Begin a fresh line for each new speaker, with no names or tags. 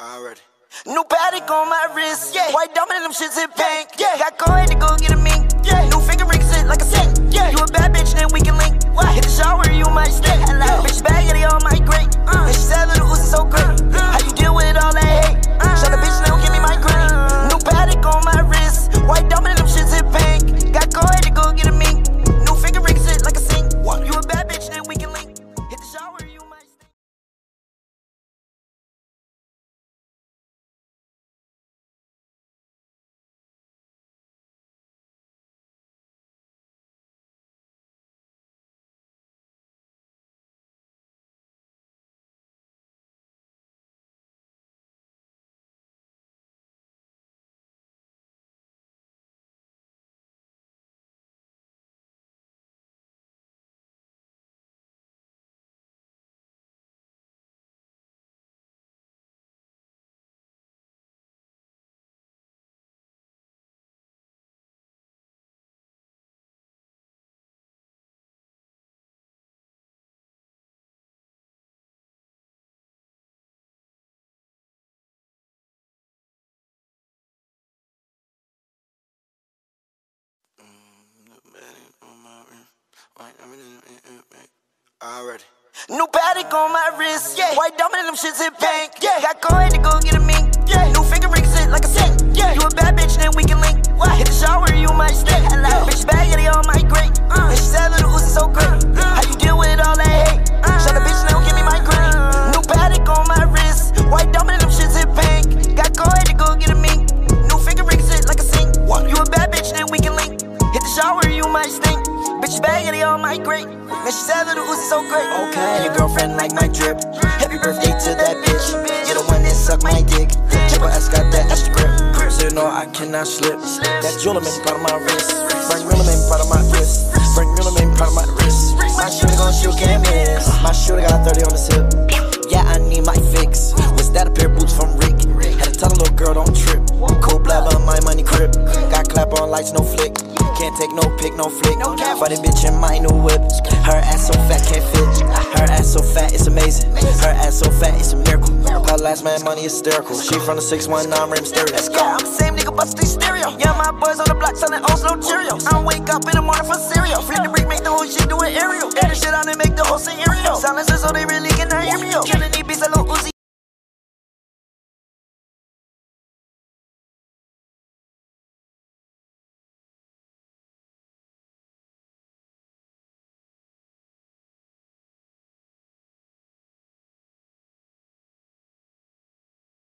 Already. New Patek on my wrist, yeah. White diamond and them shits in pink, yeah. Got coin to go get a mink, Already. New Patek on my wrist, yeah. White diamond and them shits in pink, yeah. Got coin to go get a shower, you might stink. Bitch baggity on my grate. Now she said little Uzi so great. Okay. Your girlfriend like my drip. Happy birthday to that bitch. You're the one that suck my dick. Triple S got that extra grip. So you know I cannot slip. That jewelry part of my wrist. Frank Rillaman part of my wrist. Frank Rillaman part of my wrist. My shooter gon' shoot, can't miss. My shooter got 30 on the tip. Yeah, I need my fix. Was that a pair of boots from Rick? Had to tell a little girl don't trip. Cold blabber, my money crib. Got clap on lights, no flick. Can't take no pick, no flick. No For the bitch in my new whip. Her ass so fat, can't fit. Her ass so fat, it's amazing. Her ass so fat, it's a miracle. Her last man money is hysterical. She from the 619 rim stereo. Let's go. Yeah, I'm the same nigga, bust these stereo. Yeah, my boys on the block selling O's, no Cheerios. I wake up in the morning for cereal. Flip the brick, make the whole shit do an aerial. Air the shit out and make the whole scenario. Silencer so they really cannot hear me. Killing